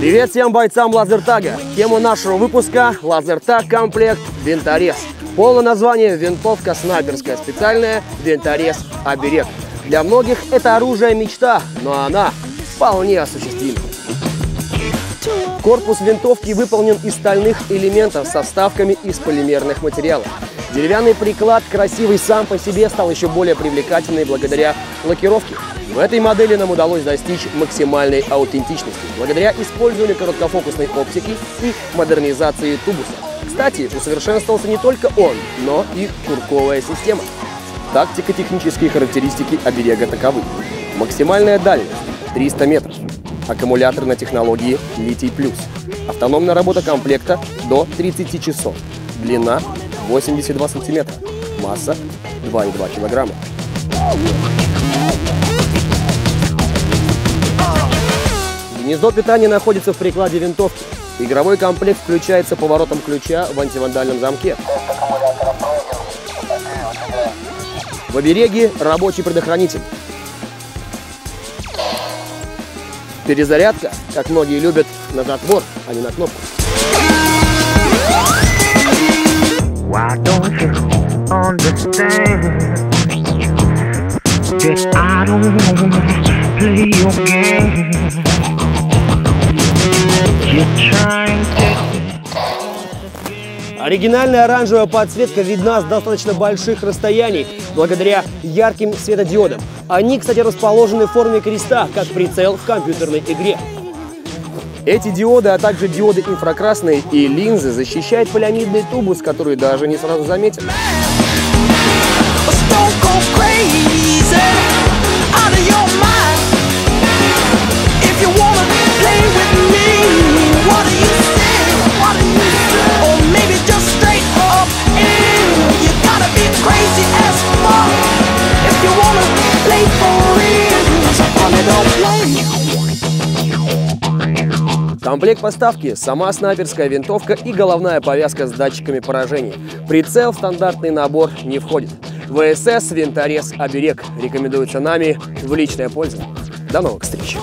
Привет всем бойцам лазертага! Тема нашего выпуска – лазертаг комплект «Винторез». Полное название – винтовка снайперская, специальная «Винторез Оберег». Для многих это оружие мечта, но она вполне осуществима. Корпус винтовки выполнен из стальных элементов со вставками из полимерных материалов. Деревянный приклад, красивый сам по себе, стал еще более привлекательный благодаря лакировке. В этой модели нам удалось достичь максимальной аутентичности, благодаря использованию короткофокусной оптики и модернизации тубуса. Кстати, усовершенствовался не только он, но и курковая система. Тактико-технические характеристики оберега таковы. Максимальная дальность 300 метров. Аккумулятор на технологии литий плюс. Автономная работа комплекта до 30 часов. Длина 82 сантиметра. Масса 2,2 килограмма. Гнездо питания находится в прикладе винтовки. Игровой комплект включается поворотом ключа в антивандальном замке. В обереге рабочий предохранитель. Перезарядка, как многие любят, на затвор, а не на кнопку. Why don't you understand that I don't wanna play your game? Оригинальная оранжевая подсветка видна с достаточно больших расстояний благодаря ярким светодиодам. Они, кстати, расположены в форме креста, как прицел в компьютерной игре. Эти диоды, а также диоды инфракрасные и линзы защищают полиамидный тубус, который даже не сразу заметен. Комплект поставки – сама снайперская винтовка и головная повязка с датчиками поражения. Прицел в стандартный набор не входит. ВСС, винторез, оберег рекомендуется нами в личное пользование. До новых встреч!